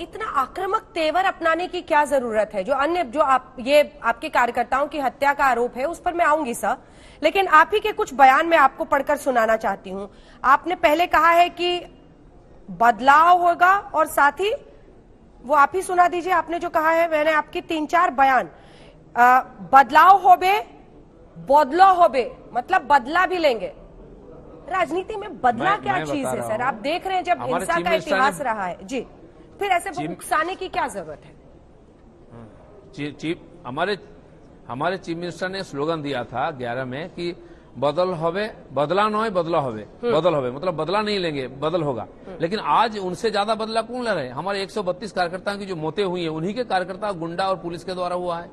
इतना आक्रामक तेवर अपनाने की क्या ज़रूरत है? जो अन्य जो आप ये आपके कार्यकर्ताओं की हत्या का आरोप है उस पर मैं आऊँगी सर। लेकिन आप ही के कुछ बयान मैं आपको पढ़कर सुनाना चाहती हूँ। आपने पहले कहा है कि बदलाव होगा और साथ ही वो आप ही सुना दीजिए आपने जो कहा है मैंने आपकी तीन चार बयान। आ, बदलाव होबे बदलो होबे मतलब बदला भी लेंगे। राजनीति में बदला मैं- क्या चीज़ है सर? आप देख रहे हैं जब हिंसा का इतिहास रहा है। जी। फिर ऐसे उकसाने की क्या ज़रूरत है? ची- चीफ हमारे हमारे चीफ मिनिस्टर ने स्लोगन दिया था 11 में कि बदल होवे बदला न होए बदला होवे। बदल होवे मतलब बदला नहीं लेंगे बदल होगा। लेकिन आज उनसे ज़्यादा बदला कौन ले रहे हैं? हमारे 132 कार्यकर्ताओं की जो मौतें हुई है उन्हीं के कार्यकर्ता गुंडा और पुलिस के द्वारा हुआ है।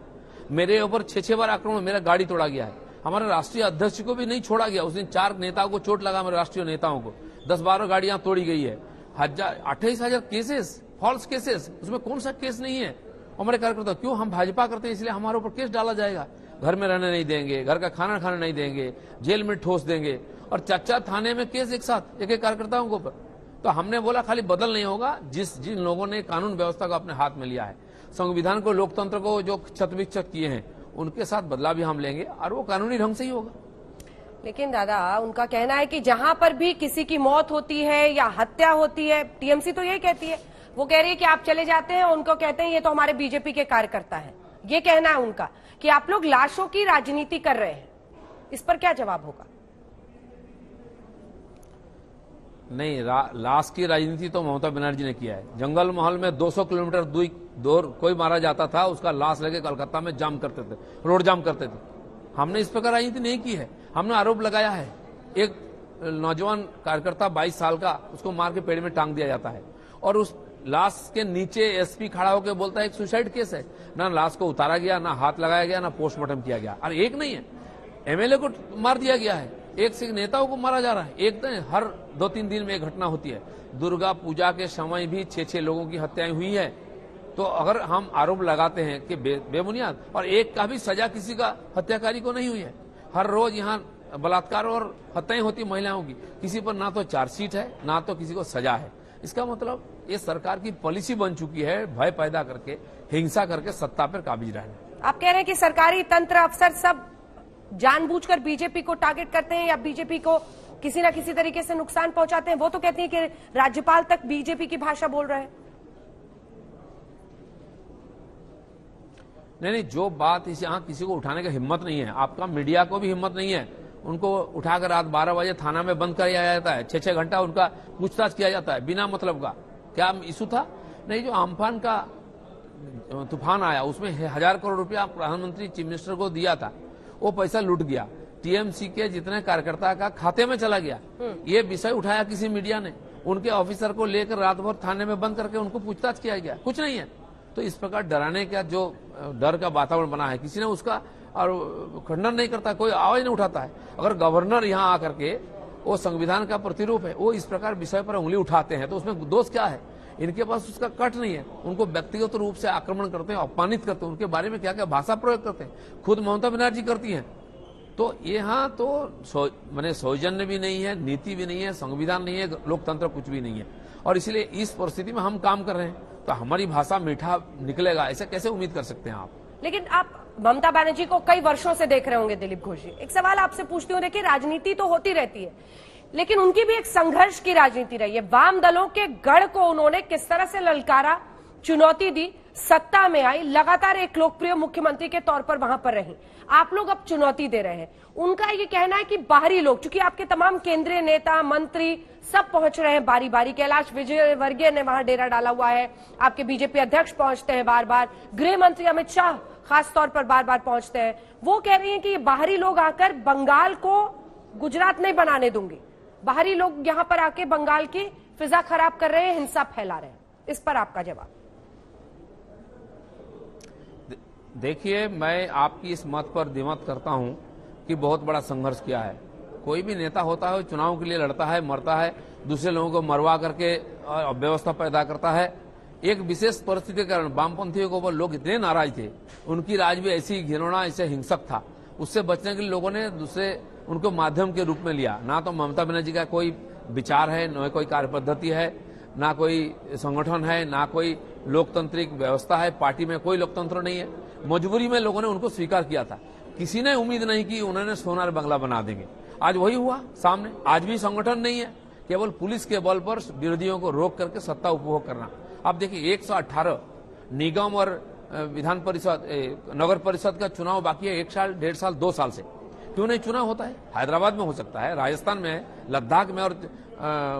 मेरे ऊपर छह छह बार आक्रमण मेरा गाड़ी तोड़ा गया है। हमारे राष्ट्रीय अध्यक्ष को भी नहीं छोड़ा गया। उस दिन चार नेताओं को चोट लगा हमारे राष्ट्रीय नेताओं को। दस बारह गाड़ियाँ तोड़ी गई है। हज़ार अट्ठाईस हज़ार केसेस फॉल्स केसेस उसमें कौन सा केस नहीं है? हमारे कार्यकर्ता, क्यों हम भाजपा करते हैं? इसलिए हमारे ऊपर केस डाला जाएगा। घर में रहने नहीं देंगे, घर का खाना खाना नहीं देंगे, जेल में ठोस देंगे। और चच्चा थाने में केस एक साथ, एक एक कार्यकर्ताओं के ऊपर। तो हमने बोला, खाली बदल नहीं होगा। जिस, जिन लोगों ने कानून व्यवस्था को अपने हाथ में लिया है, संविधान को, लोकतंत्र को जो क्षत विक्षत किए हैं, उनके साथ बदला भी हम लेंगे और वो कानूनी ढंग से ही होगा। लेकिन दादा, उनका कहना है कि जहाँ पर भी किसी की मौत होती है या हत्या होती है, टीएमसी तो यही कहती है। वो कह रही है कि आप चले जाते हैं, उनको कहते हैं, ये तो हमारे बीजेपी के कार्यकर्ता हैं। ये कहना है उनका कि आप लोग लाशों की राजनीति कर रहे हैं। इस पर क्या जवाब होगा? नहीं, रा- लाश की राजनीति तो ममता बनर्जी ने किया है। जंगल महल में 200 किलोमीटर दूर दूर कोई मारा जाता था, उसका लाश लेके कलकत्ता में जाम करते थे, रोड जाम करते थे। हमने इस प्रकार राजनीति नहीं की है। हमने आरोप लगाया है। एक नौजवान कार्यकर्ता 22 साल का, उसको मार के पेड़ में टांग दिया जाता है। और उस लाश के नीचे एसपी खड़ा होकर बोलता है एक सुसाइड केस है। ना लाश को उतारा गया ना हाथ लगाया गया ना पोस्टमार्टम किया गया। और एक नहीं है। एमएलए को मार दिया गया है। एक से नेताओं को मारा जा रहा है। एक दिन हर दो तीन दिन में एक घटना होती है। दुर्गा पूजा के समय भी छह छह लोगों की हत्याएँ हुई है। तो अगर हम आरोप लगाते हैं कि बे, बेबुनियाद और एक का भी सजा किसी का हत्याकारी को नहीं हुई है। हर रोज यहाँ बलात्कार और हत्याएँ होती महिलाओं की। किसी पर ना तो चार्जशीट है ना तो किसी को सजा है। इसका मतलब ये सरकार की पॉलिसी बन चुकी है भय पैदा करके हिंसा करके सत्ता पर काबिज रहना। आप कह रहे हैं कि सरकारी तंत्र अफसर सब जानबूझकर बीजेपी को टारगेट करते हैं या बीजेपी को किसी ना किसी तरीके से नुकसान पहुंचाते हैं वो तो कहते हैं कि राज्यपाल तक बीजेपी की भाषा बोल रहे हैं। नहीं नहीं जो बात इस यहाँ किसी को उठाने का हिम्मत नहीं है आपका मीडिया को भी हिम्मत नहीं है उनको उठाकर रात बारह बजे थाना में बंद कर दिया जाता है। छह छह घंटा उनका पूछताछ किया जाता है बिना मतलब का। क्या इशू था? नहीं जो आम्फान का तूफ़ान आया उसमें हज़ार करोड़ रुपया प्रधानमंत्री चीफ मिनिस्टर को दिया था। वो पैसा लूट गया। टीएमसी के जितने कार्यकर्ता का खाते में चला गया। ये विषय उठाया किसी मीडिया ने। उनके ऑफिसर को लेकर रात भर थाने में बंद करके उनको पूछताछ किया गया। कुछ नहीं है। तो इस प्रकार डराने का जो डर का वातावरण बना है, किसी ने उसका, और खंडन नहीं करता, कोई आवाज़ नहीं उठाता है। अगर गवर्नर यहाँ आकर के, वो संविधान का प्रतिरूप है, वो इस प्रकार विषय पर उंगली उठाते हैं तो उसमें दोष क्या है? इनके पास उसका कट नहीं है। उनको व्यक्तिगत रूप से आक्रमण करते हैं, अपमानित करते हैं, उनके बारे में क्या क्या भाषा प्रयोग करते हैं? खुद ममता बनर्जी करती हैं। तो यहाँ तो मैंने सौजन्य भी नहीं है, नीति भी नहीं है, संविधान नहीं है, लोकतंत्र कुछ भी नहीं है। और इसलिए इस परिस्थिति में हम काम कर रहे हैं। तो हमारी भाषा मीठा निकलेगा, ऐसे कैसे उम्मीद कर सकते हैं आप? लेकिन आप ममता बनर्जी को कई वर्षों से देख रहे होंगे दिलीप घोष। जी एक सवाल आपसे पूछती हूँ, देखिए, राजनीति तो होती रहती है, लेकिन उनकी भी एक संघर्ष की राजनीति रही है। वाम दलों के गढ़ को उन्होंने किस तरह से ललकारा, चुनौती दी सत्ता में आई, लगातार एक लोकप्रिय मुख्यमंत्री के तौर पर वहाँ पर रही। आप लोग अब चुनौती दे रहे हैं। उनका ये कहना है कि बाहरी लोग, चूँकि आपके तमाम केंद्रीय नेता, मंत्री सब पहुँच रहे हैं बारी बारी कैलाश विजय वर्गीय ने वहाँ डेरा डाला हुआ है। आपके बीजेपी अध्यक्ष पहुँचते हैं बार बार गृह मंत्री अमित शाह खासतौर पर बार बार पहुँचते हैं। वो कह रही हैं कि बाहरी लोग आकर बंगाल को गुजरात नहीं बनाने दूँगी। बाहरी लोग यहाँ पर आके बंगाल की फिजा खराब कर रहे हैं, हिंसा फैला रहे हैं। इस पर आपका जवाब। देखिए, मैं आपकी इस मत पर दिमत करता हूँ कि बहुत बड़ा संघर्ष किया है। कोई भी नेता होता है चुनाव के लिए लड़ता है, मरता है, दूसरे लोगों को मरवा करके व्यवस्था पैदा करता है। एक विशेष परिस्थिति के कारण वामपंथियों के ऊपर लोग इतने नाराज़ थे, उनकी राज भी ऐसी घिनौना, ऐसे हिंसक था। उससे बचने के लिए लोगों ने दूसरे, उनको माध्यम के रूप में लिया। ना तो ममता बनर्जी का कोई विचार है, न कोई कार्य पद्धति है, ना कोई संगठन है, ना कोई लोकतांत्रिक व्यवस्था है, पार्टी में कोई लोकतंत्र नहीं है। मजबूरी में लोगों ने उनको स्वीकार किया था। किसी ने उम्मीद नहीं की उन्होंने सोनार बंगला बना देंगे। आज वही हुआ सामने। आज भी संगठन नहीं है। केवल पुलिस के बल पर विरोधियों को रोक करके सत्ता उपभोग करना। आप देखिए 118 निगम और विधान परिषद नगर परिषद का चुनाव बाकी है एक साल, डेढ़ साल, दो साल से। क्यों नहीं चुनाव होता है? हैदराबाद में हो सकता है, राजस्थान में लद्दाख में और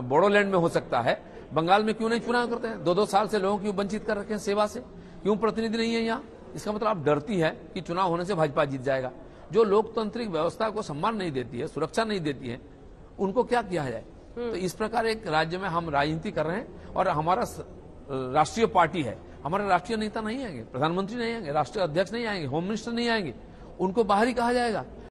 बोडोलैंड में हो सकता है। बंगाल में क्यों नहीं चुनाव करते हैं? दो दो साल से लोगों को वंचित कर रखे हैं सेवा से। क्यों प्रतिनिधि नहीं है यहाँ? इसका मतलब आप डरती है कि चुनाव होने से भाजपा जीत जाएगा। जो लोकतांत्रिक व्यवस्था को सम्मान नहीं देती है सुरक्षा नहीं देती है उनको क्या किया जाए? तो इस प्रकार एक राज्य में हम राजनीति कर रहे हैं और हमारा राष्ट्रीय पार्टी है। हमारे राष्ट्रीय नेता नहीं आएँगे प्रधानमंत्री नहीं आएँगे राष्ट्रीय अध्यक्ष नहीं आएँगे होम मिनिस्टर नहीं आएँगे उनको बाहर ही कहा जाएगा।